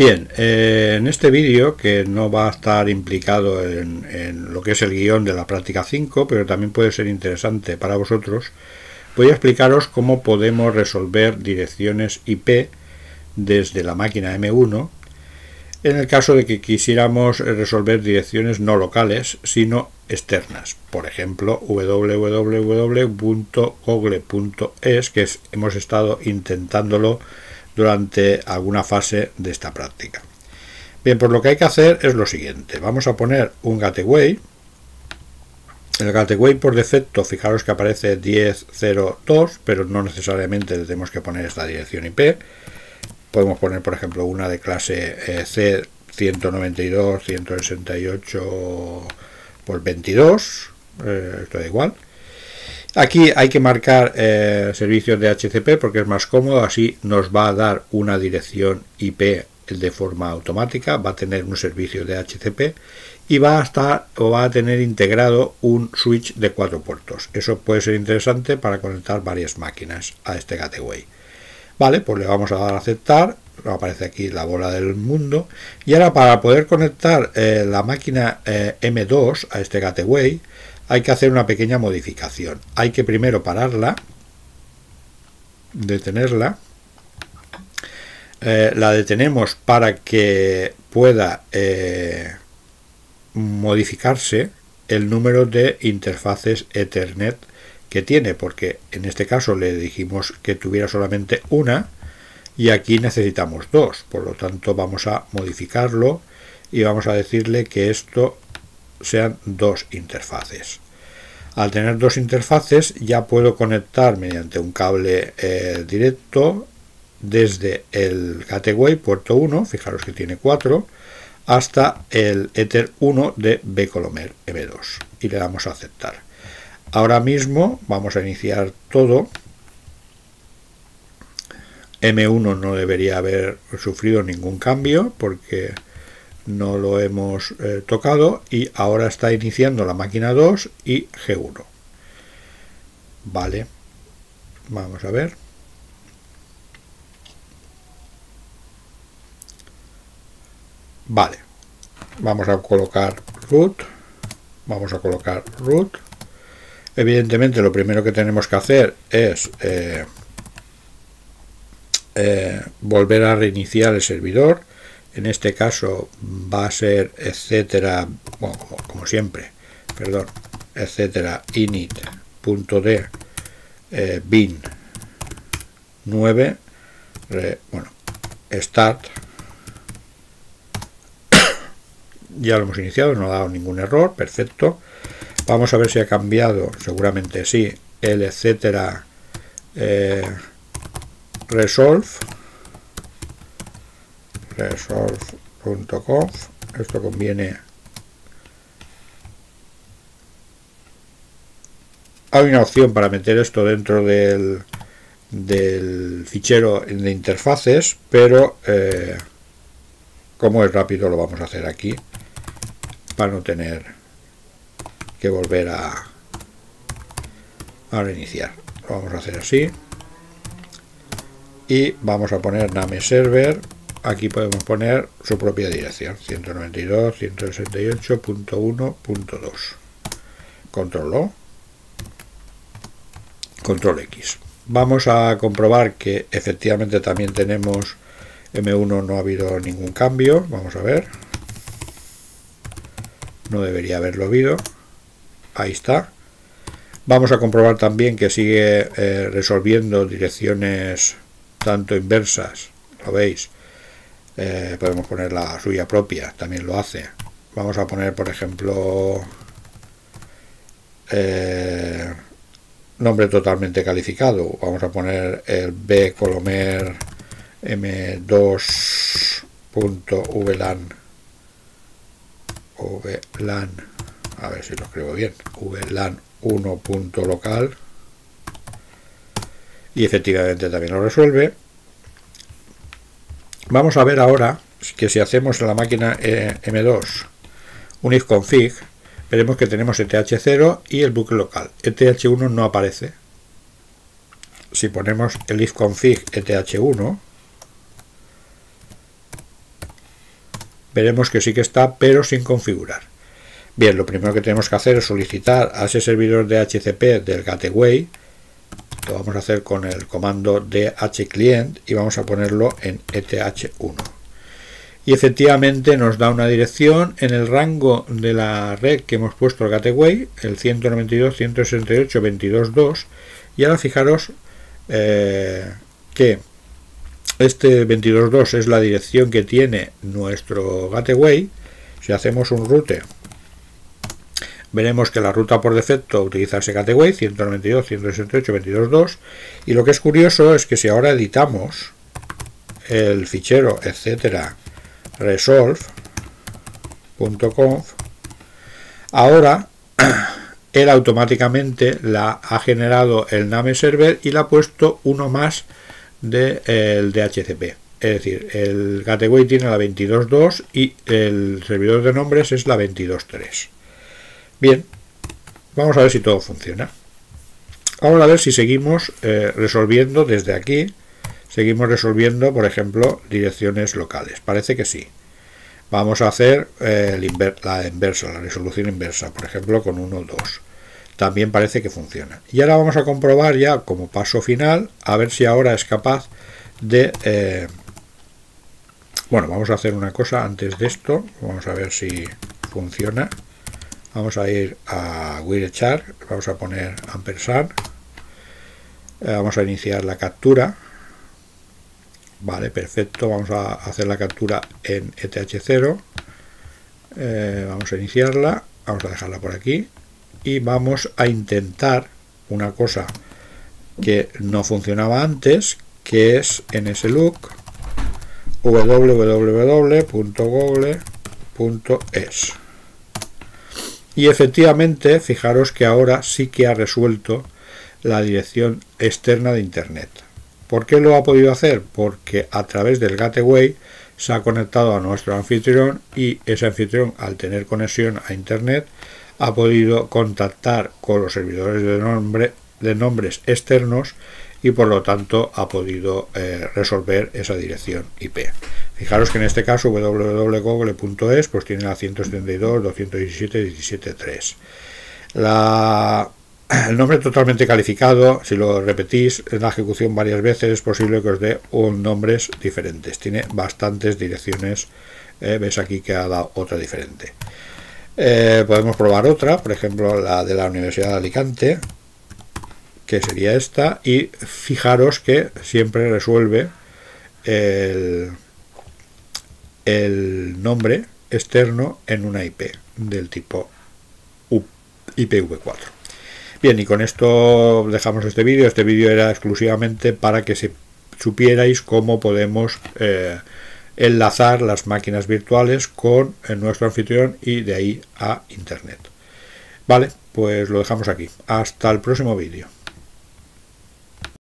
Bien, eh, en este vídeo, que no va a estar implicado en, lo que es el guion de la práctica 5, pero también puede ser interesante para vosotros, voy a explicaros cómo podemos resolver direcciones IP desde la máquina M1 en el caso de que quisiéramos resolver direcciones no locales, sino externas. Por ejemplo, www.google.es, que hemos estado intentándolo durante alguna fase de esta práctica. Bien, pues lo que hay que hacer es lo siguiente. Vamos a poner un gateway. El gateway por defecto, fijaros que aparece 1002, pero no necesariamente tenemos que poner esta dirección IP. Podemos poner, por ejemplo, una de clase eh, C 192, 168 por 22. esto da igual. Aquí hay que marcar eh, servicios de HCP porque es más cómodo, así nos va a dar una dirección IP de forma automática, va a tener un servicio de HCP y va a estar o va a tener integrado un switch de cuatro puertos. Eso puede ser interesante para conectar varias máquinas a este gateway. Vale, pues le vamos a dar a aceptar, aparece aquí la bola del mundo y ahora para poder conectar eh, la máquina eh, M2 a este gateway hay que hacer una pequeña modificación. Hay que primero pararla, detenerla, eh, la detenemos para que pueda eh, modificarse el número de interfaces Ethernet que tiene, porque en este caso le dijimos que tuviera solamente una y aquí necesitamos dos, por lo tanto vamos a modificarlo y vamos a decirle que esto sean dos interfaces. Al tener dos interfaces ya puedo conectar mediante un cable eh, directo desde el gateway puerto 1, fijaros que tiene 4, hasta el Ether 1 de Bcolomer M2 y le damos a aceptar. Ahora mismo vamos a iniciar todo. M1 no debería haber sufrido ningún cambio porque no lo hemos eh, tocado y ahora está iniciando la máquina 2 y G1 vale. Vamos a ver. Vale. Vamos a colocar root. Vamos a colocar root. Evidentemente lo primero que tenemos que hacer es eh, eh, volver a reiniciar el servidor en este caso va a ser etcétera bueno, como, siempre perdón etcétera init.d eh, bin 9 bueno start ya lo hemos iniciado no ha dado ningún error perfecto. Vamos a ver si ha cambiado seguramente sí el etcétera eh, resolve resolve.conf esto conviene hay una opción para meter esto dentro del, del fichero de interfaces pero eh, como es rápido lo vamos a hacer aquí para no tener que volver a, a reiniciar lo vamos a hacer así y vamos a poner name server aquí podemos poner su propia dirección 192.168.1.2 control O. Control X. Vamos a comprobar que efectivamente también tenemos M1 no ha habido ningún cambio. Vamos a ver. No debería haberlo habido. Ahí está. Vamos a comprobar también que sigue eh, resolviendo direcciones tanto inversas lo veis eh, podemos poner la suya propia, también lo hace. Vamos a poner, por ejemplo, eh, nombre totalmente calificado. Vamos a poner el B Colomer M2.vlan VLAN a ver si lo escribo bien VLAN 1.local y efectivamente también lo resuelve Vamos a ver ahora que si hacemos en la máquina eh, M2 un ifconfig, veremos que tenemos ETH0 y el bucle local. ETH1 no aparece. Si ponemos el ifconfig ETH1, veremos que sí que está, pero sin configurar. Bien, lo primero que tenemos que hacer es solicitar a ese servidor de HCP del gateway. Lo vamos a hacer con el comando dhclient y vamos a ponerlo en eth1. Y efectivamente nos da una dirección en el rango de la red que hemos puesto el gateway, el 192.168.22.2. Y ahora fijaros eh, que este 22.2 es la dirección que tiene nuestro gateway. Si hacemos un route, veremos que la ruta por defecto utiliza ese gateway 192.168.22.2 y lo que es curioso es que si ahora editamos el fichero etcétera resolve.conf ahora él automáticamente la ha generado el name server y le ha puesto uno más del de, DHCP. Es decir, el gateway tiene la 22.2 y el servidor de nombres es la 22.3. Bien, vamos a ver si todo funciona. Vamos a ver si seguimos eh, resolviendo desde aquí. Seguimos resolviendo, por ejemplo, direcciones locales. Parece que sí. Vamos a hacer eh, la inversa, la resolución inversa, por ejemplo, con 1, 2 también parece que funciona. Y ahora vamos a comprobar ya como paso final, a ver si ahora es capaz de... Eh, bueno, vamos a hacer una cosa antes de esto, vamos a ver si funciona. Vamos a ir a Wirechat, vamos a poner ampersand, eh, vamos a iniciar la captura. Vale, perfecto, vamos a hacer la captura en ETH0. Eh, vamos a iniciarla, vamos a dejarla por aquí. Y vamos a intentar una cosa que no funcionaba antes que es en ese look www.google.es y efectivamente fijaros que ahora sí que ha resuelto la dirección externa de internet ¿por qué lo ha podido hacer? porque a través del gateway se ha conectado a nuestro anfitrión y ese anfitrión al tener conexión a internet ha podido contactar con los servidores de, nombre, de nombres externos y por lo tanto ha podido eh, resolver esa dirección IP. Fijaros que en este caso www.google.es pues tiene la 172.217.17.3. La, el nombre totalmente calificado, si lo repetís en la ejecución varias veces es posible que os dé un nombres diferentes. Tiene bastantes direcciones, eh, ves aquí que ha dado otra diferente. Eh, podemos probar otra, por ejemplo la de la Universidad de Alicante, que sería esta, y fijaros que siempre resuelve el, el nombre externo en una IP del tipo IPv4. Bien, y con esto dejamos este vídeo. Este vídeo era exclusivamente para que se supierais cómo podemos eh, enlazar las máquinas virtuales con nuestro anfitrión y de ahí a internet. Vale, pues lo dejamos aquí. Hasta el próximo vídeo.